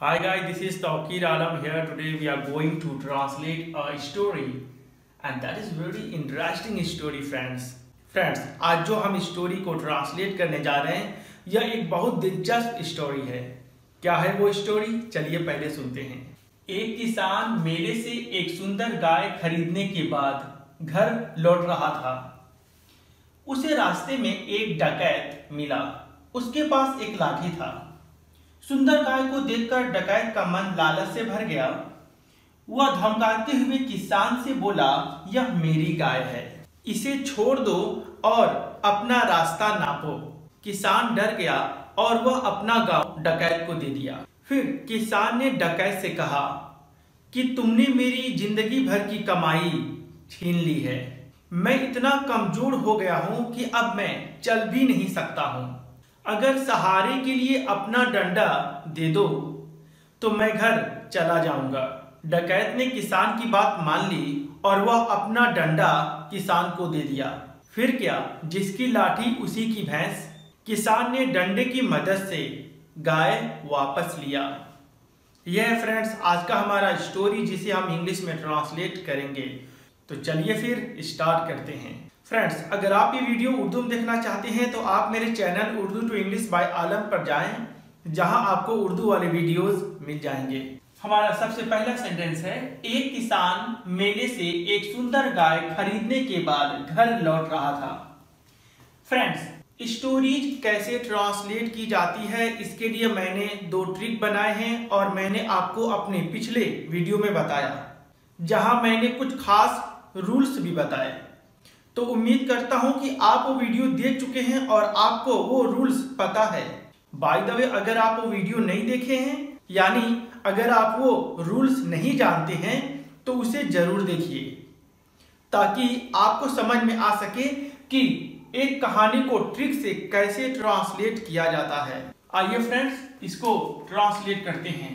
Hi guys, this is Tawkir Alam here. Today we are going to translate a story and that is very interesting story friends. Friends, आज जो हम story को translate करने जा रहे हैं यह एक बहुत दिलचस्प स्टोरी है। क्या है वो स्टोरी चलिए पहले सुनते हैं। एक किसान मेले से एक सुंदर गाय खरीदने के बाद घर लौट रहा था। उसे रास्ते में एक डकैत मिला। उसके पास एक लाठी था। सुंदर गाय को देखकर डकैत का मन लालच से भर गया। वह धमकाते हुए किसान से बोला, यह मेरी गाय है। इसे छोड़ दो और अपना रास्ता नापो। किसान डर गया और वह अपना गाँव डकैत को दे दिया। फिर किसान ने डकैत से कहा, कि तुमने मेरी ज़िंदगी भर की कमाई छीन ली है। मैं इतना कमज़ोर हो गया हूँ कि अब मैं चल भी नहीं सकता हूँ। अगर सहारे के लिए अपना डंडा दे दो तो मैं घर चला जाऊँगा। डकैत ने किसान की बात मान ली और वह अपना डंडा किसान को दे दिया। फिर क्या जिसकी लाठी उसी की भैंस? किसान ने डंडे की मदद से गाय वापस लिया। यह फ्रेंड्स आज का हमारा स्टोरी जिसे हम इंग्लिश में ट्रांसलेट करेंगे। तो चलिए फिर स्टार्ट करते हैं। फ्रेंड्स अगर आप ये वीडियो उर्दू में देखना चाहते हैं तो आप मेरे channel Urdu to English by Alam पर जाएँ, जहाँ आपको उर्दू वाले वीडियोस मिल जाएँगे। हमारा सबसे पहला सेंटेंस है, एक किसान मेले से एक सुंदर गाय खरीदने के बाद घर लौट रहा था। फ्रेंड्स स्टोरीज कैसे ट्रांसलेट की जाती है, इसके लिए मैंने दो ट्रिक बनाए हैं और मैंने आपको अपने पिछले वीडियो में बताया, जहाँ मैंने कुछ खास रूल्स भी बताए। तो उम्मीद करता हूँ कि आप वो वीडियो देख चुके हैं और आपको वो रूल्स पता है। बाय द वे अगर आप वो वीडियो नहीं देखे हैं, यानी अगर आप वो रूल्स नहीं जानते हैं तो उसे ज़रूर देखिए, ताकि आपको समझ में आ सके कि एक कहानी को ट्रिक से कैसे ट्रांसलेट किया जाता है। आइए फ्रेंड्स इसको ट्रांसलेट करते हैं।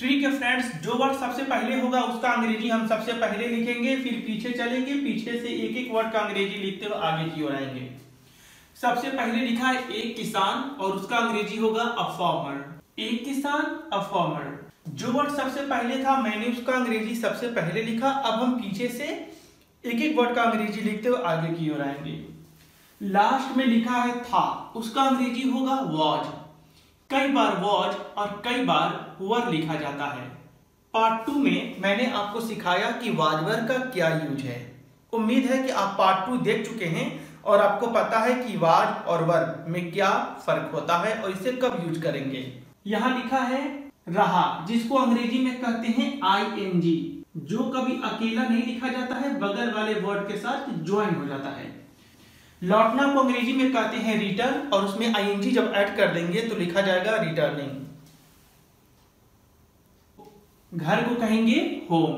ट्रिक है फ्रेंड्स जो वर्ड सबसे पहले होगा उसका अंग्रेज़ी हम सबसे पहले लिखेंगे, फिर पीछे चलेंगे, पीछे से एक एक वर्ड का अंग्रेज़ी लिखते हुए आगे की ओर आएँगे। सबसे पहले लिखा है एक किसान और उसका अंग्रेज़ी होगा अ फार्मर एक किसान अ फार्मर जो वर्ड सबसे पहले था, मैंने उसका अंग्रेज़ी सबसे पहले लिखा, अब हम पीछे से एक एक वर्ड का अंग्रेज़ी लिखते हुए आगे की ओर आएँगे। लास्ट में लिखा है था, उसका अंग्रेज़ी होगा वॉज़ कई बार वॉज़ और कई बार वर लिखा जाता है। पार्ट टू में मैंने आपको सिखाया कि वाजवर का क्या यूज़ है। उम्मीद है कि आप पार्ट टू देख चुके हैं और आपको पता है कि वाज और वर में क्या फ़र्क होता है और इसे कब यूज़ करेंगे। यहाँ लिखा है, रहा जिसको अंग्रेज़ी में कहते हैं आई एन जी जो कभी अकेला नहीं लिखा जाता है, बगल वाले वर्ड के साथ ज्वाइन हो जाता है। लौटना को अंग्रेज़ी में कहते हैं रिटर्न और उसमें आईएनजी जब ऐड कर देंगे तो लिखा जाएगा रिटर्निंग घर को कहेंगे होम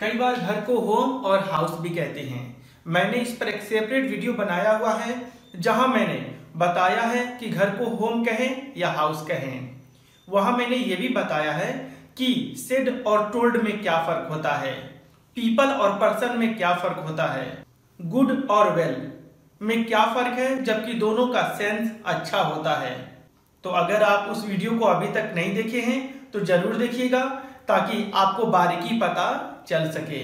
कई बार घर को होम और हाउस भी कहते हैं। मैंने इस पर एक सेपरेट वीडियो बनाया हुआ है, जहाँ मैंने बताया है कि घर को होम कहें या हाउस कहें। वहाँ मैंने ये भी बताया है कि सेड और टोल्ड में क्या फ़र्क होता है पीपल और पर्सन में क्या फ़र्क होता है गुड और वेल में क्या फ़र्क है? जबकि दोनों का सेंस अच्छा होता है। तो अगर आप उस वीडियो को अभी तक नहीं देखे हैं तो ज़रूर देखिएगा, ताकि आपको बारीकी पता चल सके।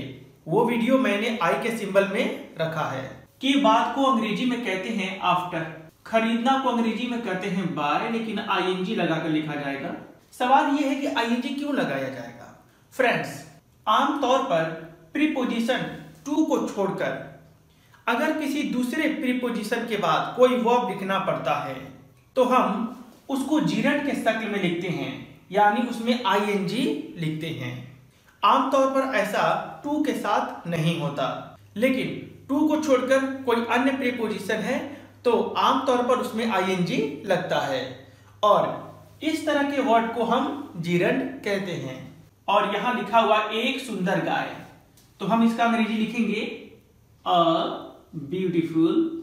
वो वीडियो मैंने आई के सिंबल में रखा है। कि बात को अंग्रेज़ी में कहते हैं आफ्टर खरीदना को अंग्रेज़ी में कहते हैं बाय लेकिन आईएनजी लगाकर लिखा जाएगा। सवाल यह है कि आईएनजी क्यों लगाया जाएगा? फ्रेंड्स आमतौर पर प्रीपोजिशन टू को छोड़कर अगर किसी दूसरे प्रीपोजिशन के बाद कोई वर्ब लिखना पड़ता है तो हम उसको जीरन के शक्ल में लिखते हैं, यानी उसमें आईएनजी लिखते हैं। आमतौर पर ऐसा टू के साथ नहीं होता, लेकिन टू को छोड़कर कोई अन्य प्रीपोजिशन है तो आमतौर पर उसमें आईएनजी लगता है। और इस तरह के वर्ड को हम जीरन कहते हैं। और यहाँ लिखा हुआ एक सुंदर गाय। तो हम इसका अंग्रेज़ी लिखेंगे, अ ब्यूटीफुल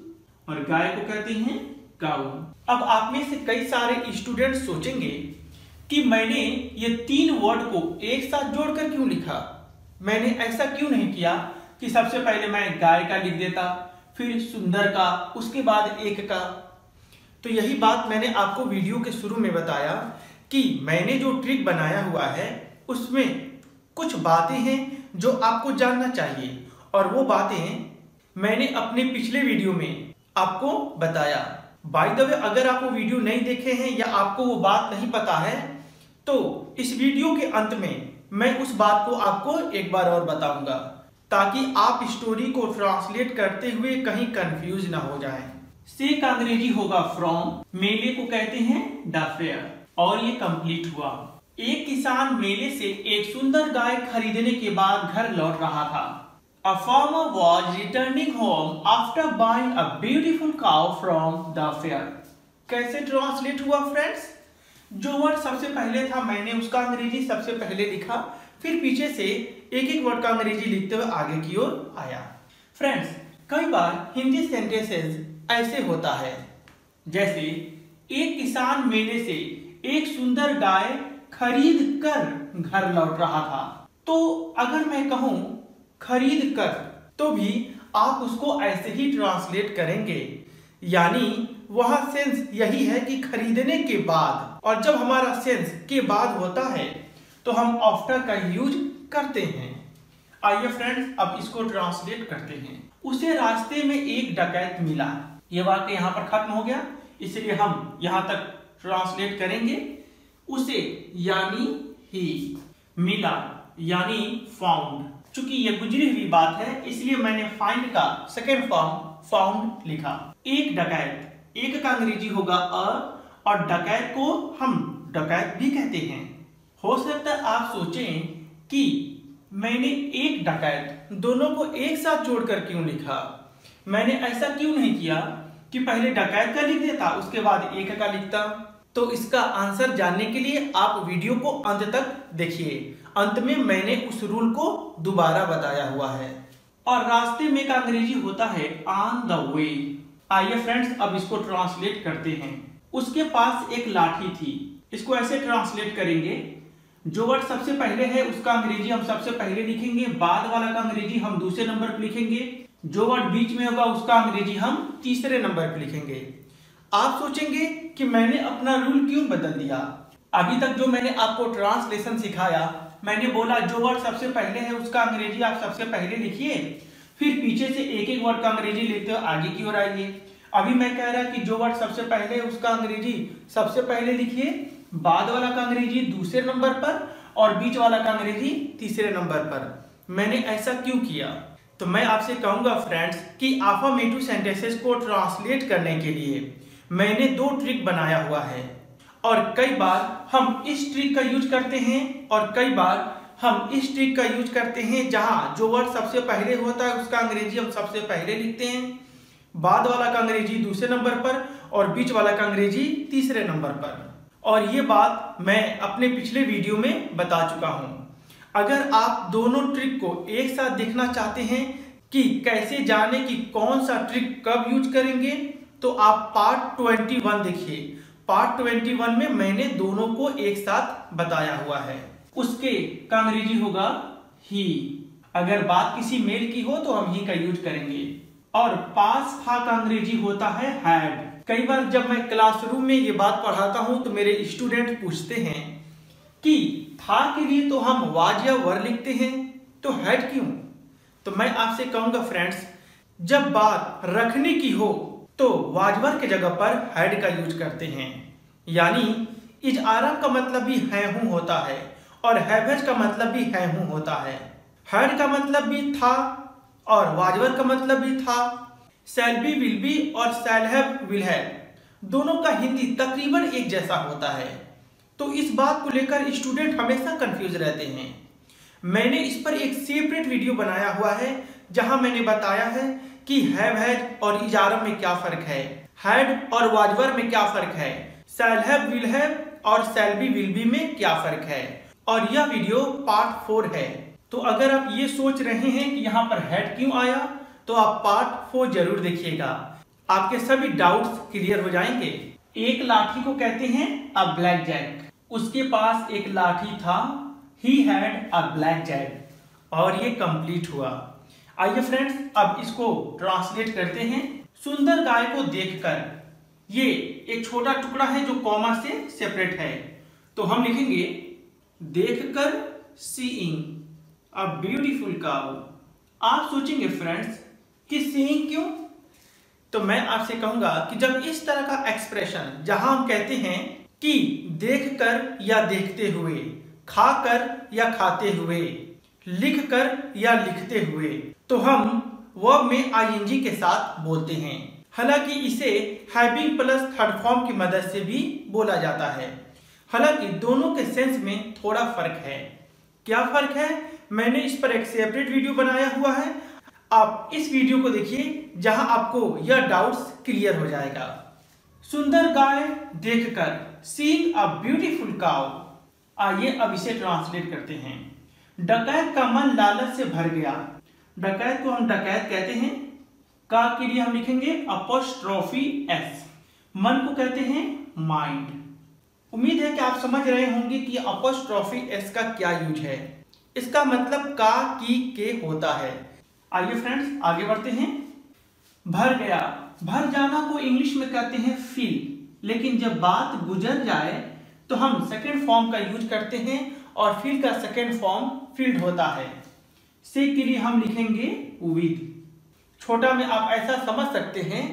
और गाय को कहते हैं काउ अब आप में से कई सारे स्टूडेंट सोचेंगे कि मैंने ये तीन वर्ड को एक साथ जोड़कर क्यों लिखा? मैंने ऐसा क्यों नहीं किया कि सबसे पहले मैं गाय का लिख देता, फिर सुंदर का, उसके बाद एक का? तो यही बात मैंने आपको वीडियो के शुरू में बताया कि मैंने जो ट्रिक बनाया हुआ है, उसमें कुछ बातें हैं जो आपको जानना चाहिए। और वो बातें मैंने अपने पिछले वीडियो में आपको बताया। बाय द वे अगर आप वो वीडियो नहीं देखे हैं या आपको वो बात नहीं पता है तो इस वीडियो के अंत में मैं उस बात को आपको एक बार और बताऊँगा, ताकि आप स्टोरी को ट्रांसलेट करते हुए कहीं कंफ्यूज ना हो जाए। से का अंग्रेज़ी होगा फ्रॉम मेले को कहते हैं द फेयर और ये कंप्लीट हुआ। एक किसान मेले से एक सुंदर गाय खरीदने के बाद घर लौट रहा था। A farmer was returning home after buying a beautiful cow from the fair. कैसे ट्रांसलेट हुआ फ्रेंड्स जो वर्ड सबसे पहले था, मैंने उसका अंग्रेज़ी सबसे पहले लिखा, फिर पीछे से एक एक वर्ड का अंग्रेज़ी लिखते हुए आगे की ओर आया। फ्रेंड्स कई बार हिंदी सेंटेंसेस ऐसे होता है। जैसे, एक किसान मेले से एक सुंदर गाय खरीद कर घर लौट रहा था। तो अगर मैं कहूँ खरीद कर तो भी आप उसको ऐसे ही ट्रांसलेट करेंगे। यानी वह सेंस यही है कि खरीदने के बाद, और जब हमारा सेंस के बाद होता है तो हम ऑफ्टर का यूज़ करते हैं। आइए फ्रेंड्स अब इसको ट्रांसलेट करते हैं। उसे रास्ते में एक डकैत मिला। ये वाक्य यहाँ पर खत्म हो गया। इसलिए हम यहाँ तक ट्रांसलेट करेंगे। उसे यानी ही मिला, यानी फाउंड चूँकि ये गुजरी हुई बात है, इसलिए मैंने फाइंड का सेकेंड फॉर्म फाउंड लिखा। एक डकैत, एक का अंग्रेज़ी होगा अ, और डकैत को हम डकैत भी कहते हैं। हो सकता है आप सोचें कि मैंने एक डकैत दोनों को एक साथ जोड़कर क्यों लिखा? मैंने ऐसा क्यों नहीं किया कि पहले डकैत का लिख देता, उसके बाद एक का लिखता? तो इसका आंसर जानने के लिए आप वीडियो को अंत तक देखिए। अंत में मैंने उस रूल को दोबारा बताया हुआ है। और रास्ते में का अंग्रेज़ी होता है ऑन द वे आइए फ्रेंड्स अब इसको ट्रांसलेट करते हैं। उसके पास एक लाठी थी। इसको ऐसे ट्रांसलेट करेंगे। जो वर्ड सबसे पहले है, उसका अंग्रेज़ी हम सबसे पहले लिखेंगे। बाद वाला का अंग्रेज़ी हम दूसरे नंबर पर लिखेंगे। जो वर्ड बीच में होगा, उसका अंग्रेज़ी हम तीसरे नंबर पर लिखेंगे। आप सोचेंगे कि मैंने अपना रूल क्यों बदल दिया? अभी तक जो मैंने आपको ट्रांसलेशन सिखाया मैंने बोला, जो वर्ड सबसे पहले है, उसका अंग्रेज़ी आप सबसे पहले लिखिए। फिर पीछे से एक एक वर्ड का अंग्रेज़ी लेते हो आगे की ओर आइए। अभी मैं कह रहा कि जो वर्ड सबसे पहले है, उसका अंग्रेज़ी सबसे पहले लिखिए। बाद वाला का अंग्रेज़ी दूसरे नंबर पर और बीच वाला का अंग्रेज़ी तीसरे नंबर पर। मैंने ऐसा क्यों किया? तो मैं आपसे कहूँगा फ्रेंड्स कि आफामेटिव सेंटेंसेस को ट्रांसलेट करने के लिए मैंने दो ट्रिक बनाया हुआ है। और कई बार हम इस ट्रिक का यूज़ करते हैं और कई बार हम इस ट्रिक का यूज़ करते हैं जहाँ जो वर्ड सबसे पहले होता है उसका अंग्रेज़ी हम सबसे पहले लिखते हैं। बाद वाला का अंग्रेज़ी दूसरे नंबर पर और बीच वाला का अंग्रेज़ी तीसरे नंबर पर। और ये बात मैं अपने पिछले वीडियो में बता चुका हूँ। अगर आप दोनों ट्रिक को एक साथ देखना चाहते हैं कि कैसे जाने कि कौन सा ट्रिक कब यूज़ करेंगे तो आप पार्ट 21 देखिए। पार्ट 21 में मैंने दोनों को एक साथ बताया हुआ है। उसके का अंग्रेज़ी होगा ही अगर बात किसी मेल की हो तो हम ही का यूज़ करेंगे। और पास था का अंग्रेज़ी होता है हैड कई बार जब मैं क्लासरूम में ये बात पढ़ाता हूँ तो मेरे स्टूडेंट पूछते हैं कि था के लिए तो हम वाज या वर लिखते हैं? तो हैड क्यों? तो मैं आपसे कहूँगा फ्रेंड्स जब बात रखने की हो तो वाजवर के जगह पर हैड का यूज़ करते हैं। यानी, इज़ आराम का मतलब भी है हूँ होता है, और हैवेज का मतलब भी है हूँ होता है। हैड का मतलब भी था, और वाजवर का मतलब भी था। सेल बी विल बी और सेल हैव विल हैव दोनों का हिंदी तकरीबन एक जैसा होता है। तो इस बात को लेकर स्टूडेंट हमेशा कंफ्यूज रहते हैं। मैंने इस पर एक सेपरेट वीडियो बनाया हुआ है, जहाँ मैंने बताया है कि हैव हैज़ और इजारम में क्या फ़र्क है? हैड और वाजवर में क्या फ़र्क है? सेल हैव विल हैव और सेल बी विल बी में क्या फ़र्क है? और यह वीडियो पार्ट फोर है। तो अगर आप ये सोच रहे हैं कि यहाँ पर हेड क्यों आया तो आप पार्ट फोर ज़रूर देखिएगा। आपके सभी डाउट्स क्लियर हो जाएँगे। एक लाठी को कहते हैं अ ब्लैक जैक उसके पास एक लाठी था। He had a black jack और ये कंप्लीट हुआ। आइए फ्रेंड्स अब इसको ट्रांसलेट करते हैं। सुंदर गाय को देखकर, ये एक छोटा टुकड़ा है जो कॉमा से सेपरेट है। तो हम लिखेंगे, देखकर सीइंग अ ब्यूटीफुल काउ आप सोचेंगे फ्रेंड्स कि सीइंग क्यों? तो मैं आपसे कहूँगा कि जब इस तरह का एक्सप्रेशन जहाँ हम कहते हैं कि देखकर या देखते हुए, खाकर या खाते हुए, लिखकर या लिखते हुए तो हम वर्ब में आईएनजी के साथ बोलते हैं। हालाँकि इसे हैविंग प्लस थर्ड फॉर्म की मदद से भी बोला जाता है। हालाँकि दोनों के सेंस में थोड़ा फ़र्क है। क्या फ़र्क है? मैंने इस पर एक सेपरेट वीडियो बनाया हुआ है। आप इस वीडियो को देखिए, जहाँ आपको यह डाउट्स क्लियर हो जाएगा। सुंदर गाय देखकर सीन अ ब्यूटीफुल काउ आइए अब इसे ट्रांसलेट करते हैं। डकैत का मन लालच से भर गया। डकैत को हम डकैत कहते हैं। का के लिए हम लिखेंगे अपोस्ट्रॉफी एस मन को कहते हैं माइंड। उम्मीद है कि आप समझ रहे होंगे कि अपोस्ट्रॉफी एस का क्या यूज़ है। इसका मतलब का, की, के होता है। आइए फ्रेंड्स, आगे बढ़ते हैं। भर गया। भर जाना को इंग्लिश में कहते हैं फील लेकिन जब बात गुजर जाए तो हम सेकेंड फॉर्म का यूज़ करते हैं और फील का सेकेंड फॉर्म फ़ील्ड होता है। से के लिए हम लिखेंगे विद छोटा में आप ऐसा समझ सकते हैं,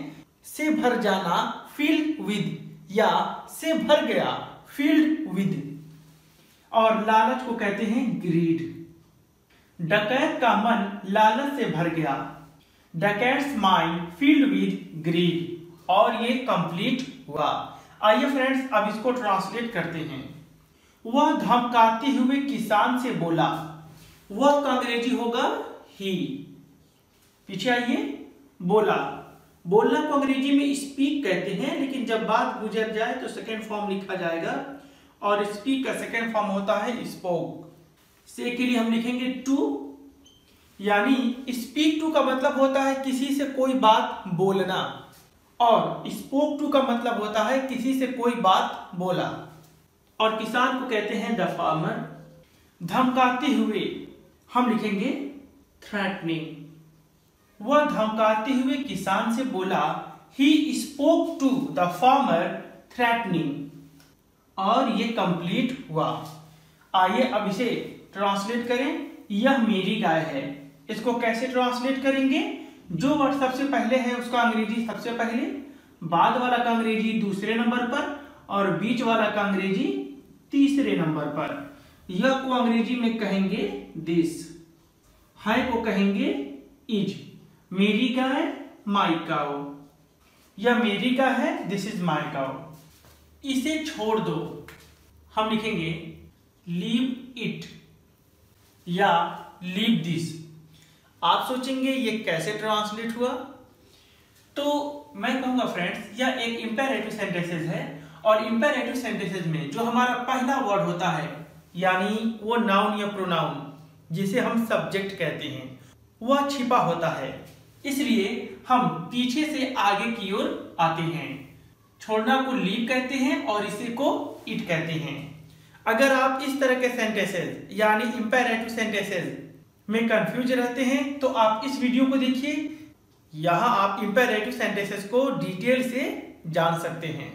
से भर जाना फ़ील्ड विद या से भर गया फ़ील्ड विद और लालच को कहते हैं ग्रीड डकैत का मन लालच से भर गया। Dacoit's mind filled with greed और ये कंप्लीट हुआ। आइए फ्रेंड्स अब इसको ट्रांसलेट करते हैं। वह धमकाते हुए किसान से बोला वह का अंग्रेज़ी होगा ही। पीछे आइए, बोला। बोलना को अंग्रेज़ी में स्पीक कहते हैं, लेकिन जब बात गुजर जाए तो सेकेंड फॉर्म लिखा जाएगा, और स्पीक का सेकेंड फॉर्म होता है स्पोक से के लिए हम लिखेंगे टू यानी स्पीक टू का मतलब होता है किसी से कोई बात बोलना, और स्पोक टू का मतलब होता है किसी से कोई बात बोला। और किसान को कहते हैं, द फार्मर। धमकाते हुए हम लिखेंगे थ्रेटनिंग वह धमकाते हुए किसान से बोला he spoke to the farmer threatening और ये कंप्लीट हुआ। आइए अब इसे ट्रांसलेट करें। यह मेरी गाय है। इसको कैसे ट्रांसलेट करेंगे? जो वर्ड सबसे पहले है, उसका अंग्रेज़ी सबसे पहले, बाद वाला का अंग्रेज़ी दूसरे नंबर पर, और बीच वाला का अंग्रेज़ी तीसरे नंबर पर। यह को अंग्रेज़ी में कहेंगे दिस है को कहेंगे इज़। मेरी का है माई काउ या मेरी का है दिस इज़ माई काउ इसे छोड़ दो। हम लिखेंगे लीव इट। या लीव दिस। आप सोचेंगे ये कैसे ट्रांसलेट हुआ? तो मैं कहूँगा फ्रेंड्स, यह एक इंपेरेटिव सेंटेंसेस है और इंपेरेटिव सेंटेंसेस में जो हमारा पहला वर्ड होता है, यानी वो नाउन या प्रोनाउन जिसे हम सब्जेक्ट कहते हैं, वह छिपा होता है। इसलिए हम पीछे से आगे की ओर आते हैं। छोड़ना को लीव कहते हैं और इसे को इट कहते हैं। अगर आप इस तरह के सेंटेंसेस यानी इंपेरेटिव सेंटेंसेस में कंफ्यूज रहते हैं तो आप इस वीडियो को देखिए। यहाँ आप इंपेरेटिव सेंटेंसेस को डिटेल से जान सकते हैं।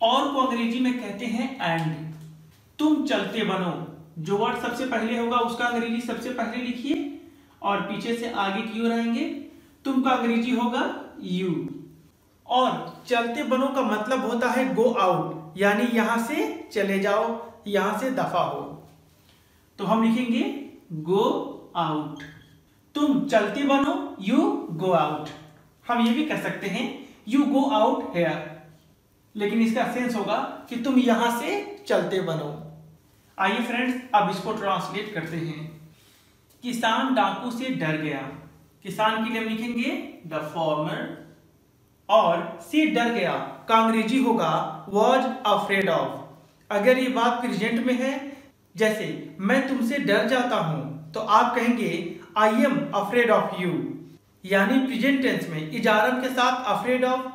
और को अंग्रेज़ी में कहते हैं एंड तुम चलते बनो। जो वर्ड सबसे पहले होगा, उसका अंग्रेज़ी सबसे पहले लिखिए और पीछे से आगे की ओर आएँगे। तुम का अंग्रेज़ी होगा यू और चलते बनो का मतलब होता है गो आउट यानी यहाँ से चले जाओ, यहाँ से दफ़ा हो। तो हम लिखेंगे गो आउट तुम चलते बनो यू गो आउट हम ये भी कर सकते हैं यू गो आउट हेयर लेकिन इसका सेंस होगा कि तुम यहाँ से चलते बनो। आइए फ्रेंड्स अब इसको ट्रांसलेट करते हैं। किसान डाकू से डर गया। किसान के लिए हम लिखेंगे द फॉर्मर और से डर गया। का अंग्रेज़ी होगा वॉज़ अफ्रेड ऑफ़ अगर ये बात प्रेजेंट में है, जैसे, मैं तुमसे डर जाता हूँ तो आप कहेंगे I am afraid of you यानी प्रेजेंट टेंस में इजारम के साथ अफ्रेड ऑफ़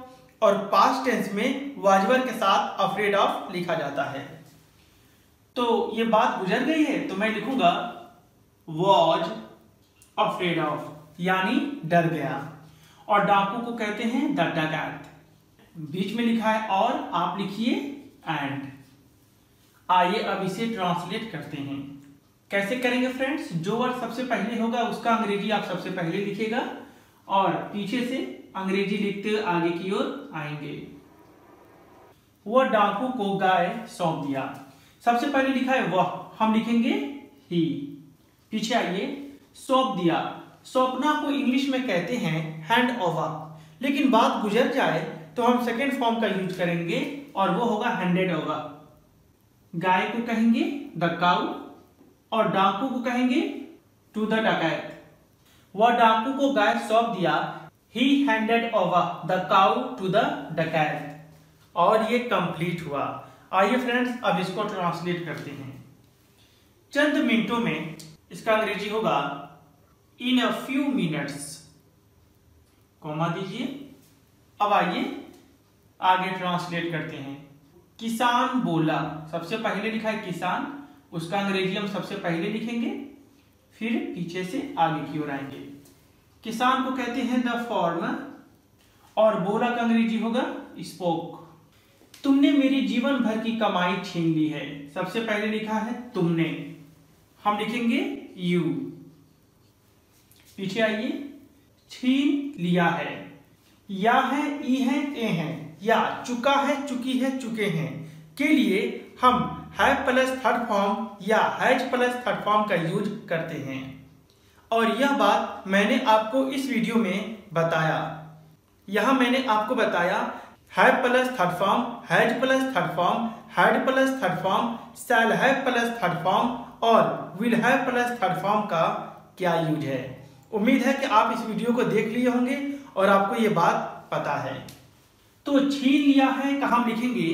और पास्ट टेंस में, वाजवर के साथ अफ्रेड ऑफ़ लिखा जाता है। तो ये बात गुजर गई है तो मैं लिखूँगा वॉज़ अफ्रेड ऑफ़ यानी डर गया। और डाकू को कहते हैं द डकैत बीच में लिखा है, और आप लिखिए एंड आइए अब इसे ट्रांसलेट करते हैं। कैसे करेंगे फ्रेंड्स जो वर्ड सबसे पहले होगा, उसका अंग्रेज़ी आप सबसे पहले लिखेगा और पीछे से अंग्रेज़ी लिखते हुए आगे की ओर आएँगे। वह डाकू को गाय सौंप दिया। सबसे पहले लिखा है वह। हम लिखेंगे ही पीछे आइए। सौंप दिया। सौंपना को इंग्लिश में कहते हैं हैंड ओवर लेकिन बात गुजर जाए तो हम सेकेंड फॉर्म का यूज़ करेंगे और वो होगा हैंडेड ओवर गाय को कहेंगे द काउ और डाकू को कहेंगे टू द डकैत। वह डाकू को गाय सौंप दिया। He handed over the cow to the dacoit. और ये कंप्लीट हुआ। आइए फ्रेंड्स अब इसको ट्रांसलेट करते हैं। चंद मिनटों में इसका अंग्रेज़ी होगा in a few minutes comma दीजिए। अब आइए, आगे ट्रांसलेट करते हैं। किसान बोला, सबसे पहले लिखा है किसान, उसका अंग्रेज़ी हम सबसे पहले लिखेंगे, फिर पीछे से आगे की ओर आएँगे। किसान को कहते हैं द फॉर्मर और बोला का अंग्रेज़ी होगा स्पोक तुमने मेरी जीवन भर की कमाई छीन ली है। सबसे पहले लिखा है, तुमने। हम लिखेंगे यू पीछे आइए। छीन लिया है। या है, ई है, ए है। या, चुका है, चुकी है, चुके हैं। के लिए हम है प्लस थर्ड फॉर्म या हैज़ प्लस थर्ड फॉर्म का यूज़ करते हैं। और यह बात मैंने आपको इस वीडियो में बताया। यहाँ मैंने आपको बताया have plus third form has plus third form had plus third form shall have plus third form और will have plus third form का क्या यूज़ है? उम्मीद है कि आप इस वीडियो को देख लिए होंगे और आपको ये बात पता है। तो छीन लिया है कहा हम लिखेंगे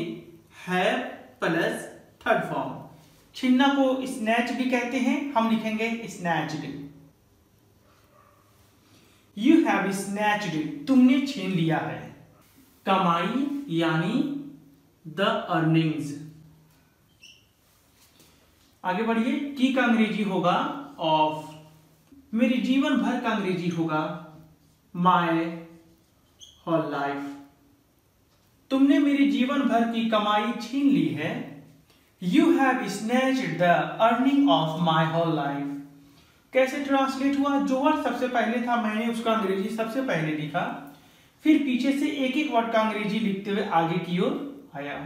है प्लस थर्ड फॉर्म छीनना को स्नैच भी कहते हैं, हम लिखेंगे स्नैच्ड यू हैव स्नैच्ड तुमने छीन लिया है। कमाई यानी द अर्निंग्स। आगे बढ़िए, की का अंग्रेज़ी होगा? ऑफ़ मेरी जीवन भर का अंग्रेज़ी होगा। माय होल लाइफ तुमने मेरी जीवन भर की कमाई छीन ली है। You have snatch the earning of my whole life कैसे ट्रांसलेट हुआ? जो वर्ड सबसे पहले था, मैंने उसका अंग्रेज़ी सबसे पहले लिखा। फिर पीछे से एक एक वर्ड का अंग्रेज़ी लिखते हुए आगे की ओर आया।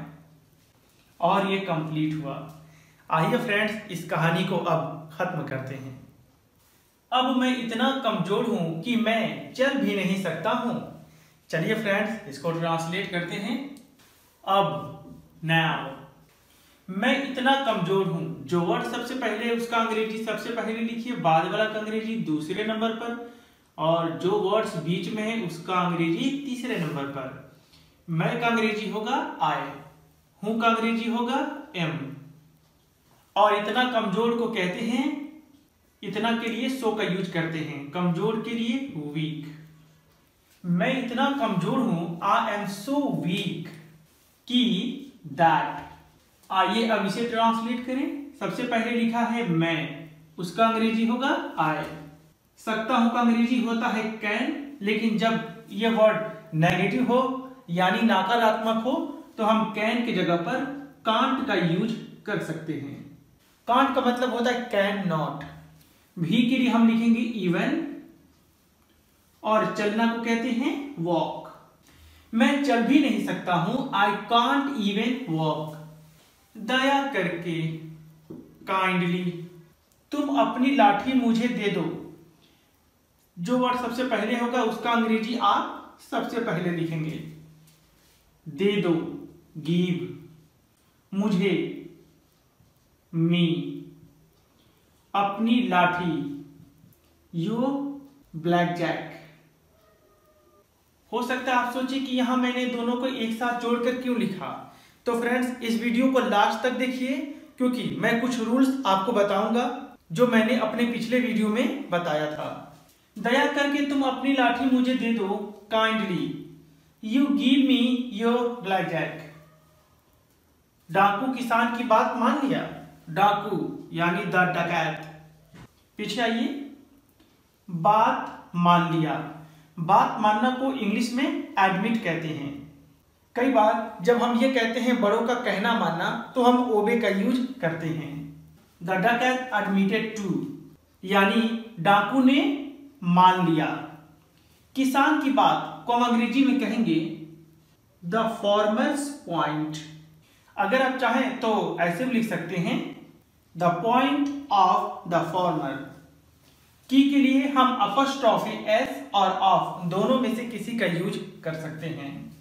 और ये कंप्लीट हुआ। आइए फ्रेंड्स इस कहानी को अब खत्म करते हैं। अब मैं इतना कमज़ोर हूँ कि मैं चल भी नहीं सकता हूँ। चलिए फ्रेंड्स इसको ट्रांसलेट करते हैं। अब नाउ मैं इतना कमज़ोर हूँ। जो वर्ड सबसे पहले उसका अंग्रेज़ी सबसे पहले लिखिए, बाद वाला अंग्रेज़ी दूसरे नंबर पर। और जो वर्ड्स बीच में है, उसका अंग्रेज़ी तीसरे नंबर पर। मैं का अंग्रेज़ी होगा आई हूँ का अंग्रेज़ी होगा एम और इतना कमज़ोर को कहते हैं, इतना के लिए सो का यूज़ करते हैं, कमज़ोर के लिए वीक मैं इतना कमज़ोर हूँ आई एम सो वीक की दैट आइए अब इसे ट्रांसलेट करें। सबसे पहले लिखा है मैं, उसका अंग्रेज़ी होगा आई सकता हूँ का अंग्रेज़ी होता है कैन लेकिन जब यह वर्ड नेगेटिव हो, यानी नकारात्मक हो तो हम कैन की जगह पर कांट का यूज़ कर सकते हैं। कांट का मतलब होता है कैन नॉट भी के लिए हम लिखेंगे इवन और चलना को कहते हैं वॉक मैं चल भी नहीं सकता हूँ आई कांट इवन वॉक दया करके काइंडली तुम अपनी लाठी मुझे दे दो। जो वर्ड सबसे पहले होगा, उसका अंग्रेज़ी आप सबसे पहले लिखेंगे। दे दो, गिव, मुझे, मी, अपनी लाठी, यो ब्लैक जैक हो सकता है आप सोचिए कि यहाँ मैंने दोनों को एक साथ जोड़कर क्यों लिखा? तो फ्रेंड्स इस वीडियो को लास्ट तक देखिए, क्योंकि मैं कुछ रूल्स आपको बताऊँगा, जो मैंने अपने पिछले वीडियो में बताया था। दया करके तुम अपनी लाठी मुझे दे दो kindly you give me your black jack डाकू किसान की बात मान लिया? डाकू, यानी द डकैत. पीछे आइए। बात मान लिया। बात मानना को इंग्लिश में एडमिट कहते हैं। कई बार जब हम ये कहते हैं बड़ों का कहना मानना तो हम ओबे का यूज़ करते हैं। द डकैत एडमिटेड टू यानी डाकू ने मान लिया। किसान की बात को हम अंग्रेज़ी में कहेंगे द फॉर्मर्स पॉइंट। अगर आप चाहें तो ऐसे भी लिख सकते हैं, the point of the farmer. की के लिए हम अपस्ट्रॉफी एस और ऑफ़ दोनों में से किसी का यूज़ कर सकते हैं।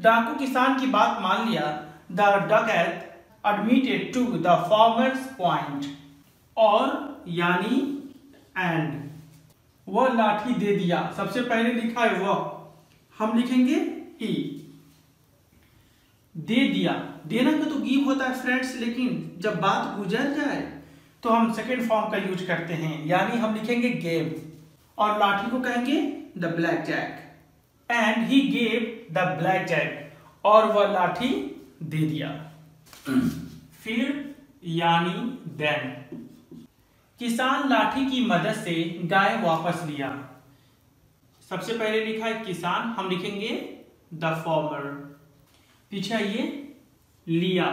डाकू किसान की बात मान लिया, the dacoit admitted to the farmer's point. और यानी एंड। वह लाठी दे दिया। सबसे पहले लिखा है वह। हम लिखेंगे ही दे दिया। देना का तो गिव होता है फ्रेंड्स लेकिन जब बात गुजर जाए तो हम सेकेंड फॉर्म का यूज़ करते हैं। यानी हम लिखेंगे गेव और लाठी को कहेंगे the black jack and he gave the black jack और वह लाठी दे दिया। फिर यानी देन किसान लाठी की मदद से गाय वापस लिया। सबसे पहले लिखा है किसान, हम लिखेंगे द फॉर्मर। पीछे आइए, लिया।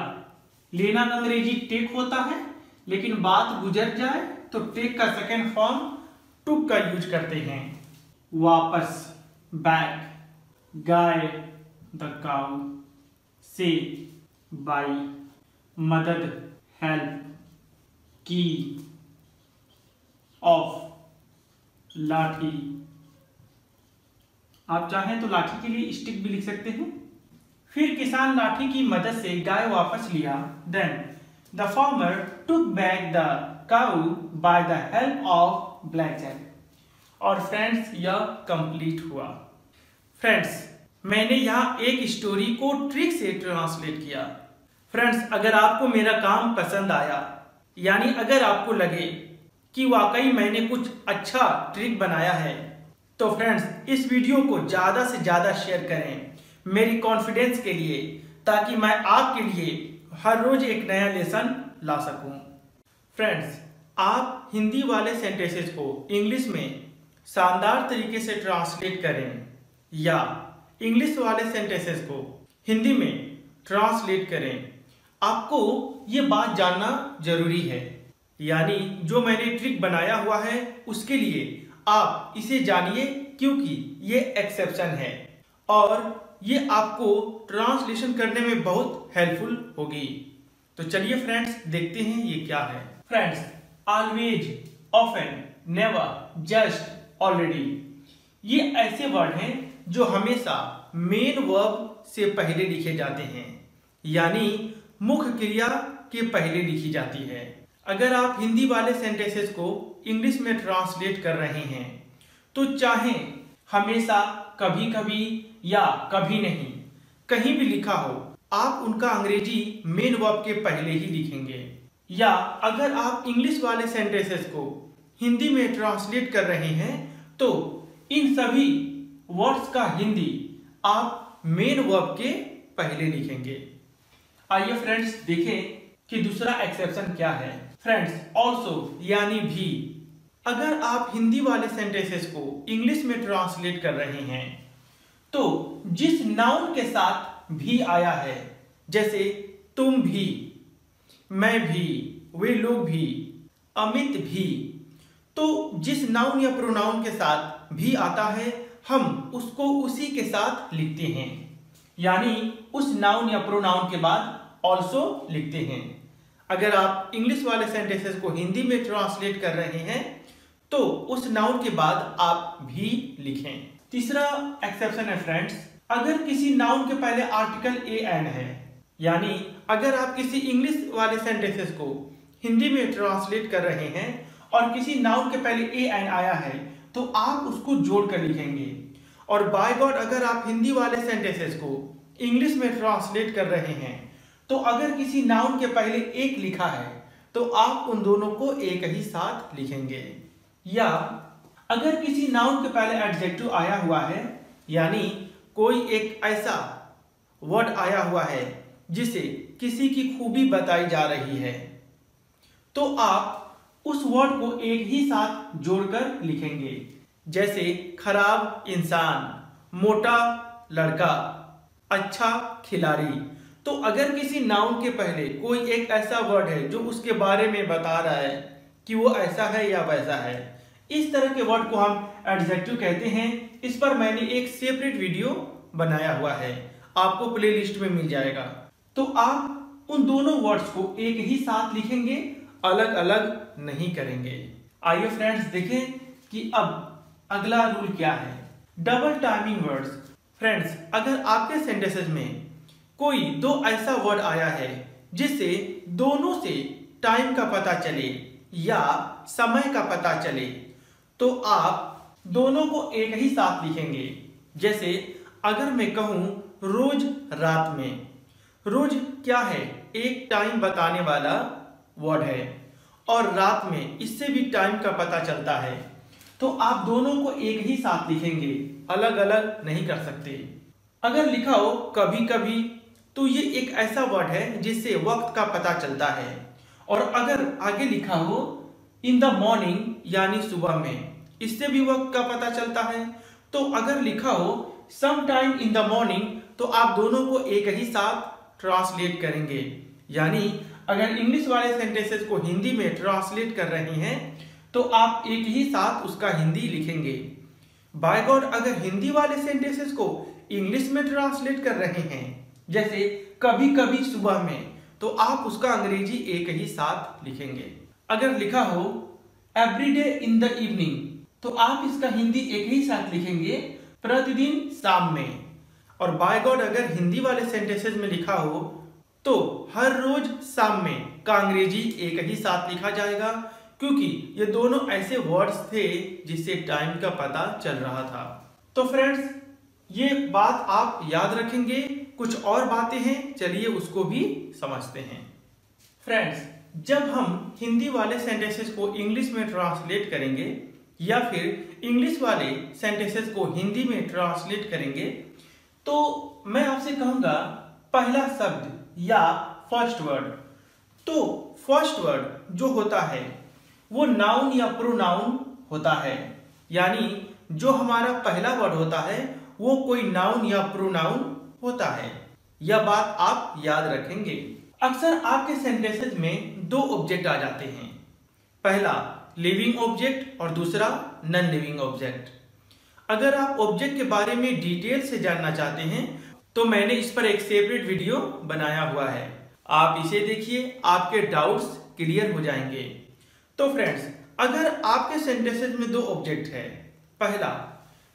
लेना अंग्रेज़ी टेक होता है, लेकिन बात गुजर जाए तो टेक का सेकेंड फॉर्म टुक का यूज़ करते हैं। वापस बैक गाय द काउ से, बाई। मदद हेल्प की। ऑफ़ लाठी। आप चाहें तो लाठी के लिए स्टिक भी लिख सकते हैं। फिर किसान लाठी की मदद से गाय वापस लिया। Then The farmer took back the cow by the help of blackjack. और फ्रेंड्स यह कंप्लीट हुआ। फ्रेंड्स मैंने यहाँ एक स्टोरी को ट्रिक से ट्रांसलेट किया। फ्रेंड्स अगर आपको मेरा काम पसंद आया, यानी अगर आपको लगे कि वाकई मैंने कुछ अच्छा ट्रिक बनाया है। तो फ्रेंड्स, इस वीडियो को ज़्यादा से ज़्यादा शेयर करें मेरी कॉन्फिडेंस के लिए, ताकि मैं आपके लिए हर रोज एक नया लेसन ला सकूँ। फ्रेंड्स, आप हिंदी वाले सेंटेंसेस को इंग्लिश में शानदार तरीके से ट्रांसलेट करें, या इंग्लिश वाले सेंटेंसेस को हिंदी में ट्रांसलेट करें। आपको ये बात जानना ज़रूरी है। यानी जो मैंने ट्रिक बनाया हुआ है, उसके लिए आप इसे जानिए क्योंकि ये एक्सेप्शन है। और ये आपको ट्रांसलेशन करने में बहुत हेल्पफुल होगी। तो चलिए फ्रेंड्स देखते हैं ये क्या है। Friends always often never just already ये ऐसे वर्ड हैं जो हमेशा मेन वर्ब से पहले लिखे जाते हैं। यानी मुख्य क्रिया के पहले लिखी जाती है। अगर आप हिंदी वाले सेंटेंसेस को इंग्लिश में ट्रांसलेट कर रहे हैं तो चाहे हमेशा कभी कभी या कभी नहीं, कहीं भी लिखा हो, आप उनका अंग्रेज़ी मेन वर्ब के पहले ही लिखेंगे। या अगर आप इंग्लिश वाले सेंटेंसेस को हिंदी में ट्रांसलेट कर रहे हैं तो इन सभी वर्ड्स का हिंदी आप मेन वर्ब के पहले लिखेंगे। आइए फ्रेंड्स देखें कि दूसरा एक्सेप्शन क्या है। फ्रेंड्स ऑल्सो यानी भी। अगर आप हिंदी वाले सेंटेंसेस को इंग्लिश में ट्रांसलेट कर रहे हैं तो जिस नाउन के साथ भी आया है, जैसे तुम भी, मैं भी, वे लोग भी, अमित भी तो जिस नाउन या प्रोनाउन के साथ भी आता है, हम उसको उसी के साथ लिखते हैं। यानी उस नाउन या प्रोनाउन के बाद ऑल्सो लिखते हैं। अगर आप इंग्लिश वाले सेंटेंसेस को हिंदी में ट्रांसलेट कर रहे हैं तो उस नाउन के बाद आप भी लिखें। तीसरा एक्सेप्शन है फ्रेंड्स अगर किसी नाउन के पहले आर्टिकल ए एन है, यानी अगर आप किसी इंग्लिश वाले सेंटेंसेस को हिंदी में ट्रांसलेट कर रहे हैं और किसी नाउन के पहले ए एन आया है तो आप उसको जोड़ कर लिखेंगे। और बाय गॉड अगर आप हिंदी वाले सेंटेंसेस को इंग्लिश में ट्रांसलेट कर रहे हैं तो अगर किसी नाउन के पहले एक लिखा है तो आप उन दोनों को एक ही साथ लिखेंगे। या अगर किसी नाउन के पहले एडजेक्टिव आया हुआ है, यानी कोई एक ऐसा वर्ड आया हुआ है, जिसे किसी की खूबी बताई जा रही है तो आप उस वर्ड को एक ही साथ जोड़कर लिखेंगे। जैसे, खराब इंसान, मोटा लड़का अच्छा खिलाड़ी तो अगर किसी नाउन के पहले कोई एक ऐसा वर्ड है जो उसके बारे में बता रहा है कि वो ऐसा है या वैसा है, इस तरह के वर्ड को हम एडजेक्टिव कहते हैं। इस पर मैंने एक सेपरेट वीडियो बनाया हुआ है। आपको प्लेलिस्ट में मिल जाएगा। तो आप उन दोनों वर्ड्स को एक ही साथ लिखेंगे अलग अलग नहीं करेंगे। आइए फ्रेंड्स देखें कि अब अगला रूल क्या है। डबल टाइमिंग वर्ड्स फ्रेंड्स अगर आपके सेंटेंसेस में कोई दो ऐसा वर्ड आया है जिससे दोनों से टाइम का पता चले या समय का पता चले तो आप दोनों को एक ही साथ लिखेंगे। जैसे, अगर मैं कहूँ, रोज रात में। रोज क्या है? एक टाइम बताने वाला वर्ड है। और रात में इससे भी टाइम का पता चलता है। तो आप दोनों को एक ही साथ लिखेंगे। अलग अलग नहीं कर सकते। अगर लिखा हो कभी कभी तो ये एक ऐसा वर्ड है जिससे वक्त का पता चलता है। और अगर आगे लिखा हो इन द मॉर्निंग यानी सुबह में, इससे भी वक्त का पता चलता है। तो अगर लिखा हो some time in the morning तो आप दोनों को एक ही साथ ट्रांसलेट करेंगे। यानी अगर इंग्लिश वाले सेंटेंसेस को हिंदी में ट्रांसलेट कर रहे हैं तो आप एक ही साथ उसका हिंदी लिखेंगे। बाय गॉड अगर हिंदी वाले सेंटेंसेस को इंग्लिश में ट्रांसलेट कर रहे हैं जैसे कभी कभी सुबह में तो आप उसका अंग्रेज़ी एक ही साथ लिखेंगे। अगर लिखा हो एवरीडे इन द इवनिंग तो आप इसका हिंदी एक ही साथ लिखेंगे, प्रतिदिन शाम में। और बाय गॉड अगर हिंदी वाले सेंटेंसेस में लिखा हो तो हर रोज शाम में का अंग्रेज़ी एक ही साथ लिखा जाएगा, क्योंकि ये दोनों ऐसे वर्ड्स थे जिससे टाइम का पता चल रहा था। तो फ्रेंड्स ये बात आप याद रखेंगे। कुछ और बातें हैं, चलिए उसको भी समझते हैं। फ्रेंड्स जब हम हिंदी वाले सेंटेंसेस को इंग्लिश में ट्रांसलेट करेंगे, या फिर इंग्लिश वाले सेंटेंसेस को हिंदी में ट्रांसलेट करेंगे तो मैं आपसे कहूँगा, पहला शब्द या फ़र्स्ट वर्ड तो फ़र्स्ट वर्ड जो होता है, वो नाउन या प्रोनाउन होता है। यानी जो हमारा पहला वर्ड होता है, वो कोई नाउन या प्रोनाउन होता है। यह बात आप याद रखेंगे। अक्सर आपके सेंटेंसेस में दो ऑब्जेक्ट आ जाते हैं। पहला लिविंग ऑब्जेक्ट और दूसरा नॉन लिविंग ऑब्जेक्ट अगर आप ऑब्जेक्ट के बारे में डिटेल से जानना चाहते हैं तो मैंने इस पर एक सेपरेट वीडियो बनाया हुआ है। आप इसे देखिए, आपके डाउट्स क्लियर हो जाएँगे। तो फ्रेंड्स अगर आपके सेंटेंसेस में दो ऑब्जेक्ट है, पहला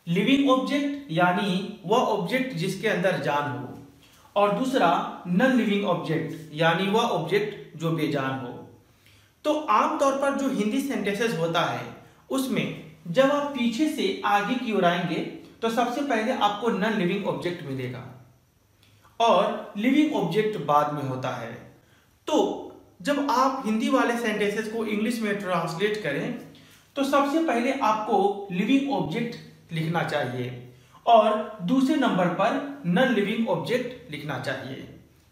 लिविंग ऑब्जेक्ट, यानी वह ऑब्जेक्ट जिसके अंदर जान हो। और दूसरा, नन लिविंग ऑब्जेक्ट, यानी वह ऑब्जेक्ट जो बेजान हो। तो आमतौर पर जो हिंदी सेंटेंसेस होता है, उसमें जब आप पीछे से आगे की ओर आएँगे तो सबसे पहले आपको नन लिविंग ऑब्जेक्ट मिलेगा। और लिविंग ऑब्जेक्ट बाद में होता है। तो जब आप हिंदी वाले सेंटेंसेस को इंग्लिश में ट्रांसलेट करें तो सबसे पहले आपको लिविंग ऑब्जेक्ट लिखना चाहिए। और दूसरे नंबर पर नन लिविंग ऑब्जेक्ट लिखना चाहिए।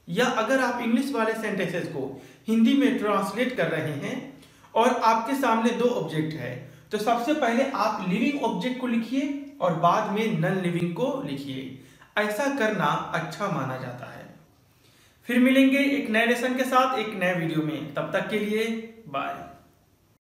या अगर आप इंग्लिश वाले सेंटेंसेस को हिंदी में ट्रांसलेट कर रहे हैं और आपके सामने दो ऑब्जेक्ट है तो सबसे पहले आप लिविंग ऑब्जेक्ट को लिखिए और बाद में नन लिविंग को लिखिए। ऐसा करना अच्छा माना जाता है। फिर मिलेंगे एक नए लेसन के साथ, एक नए वीडियो में। तब तक के लिए बाय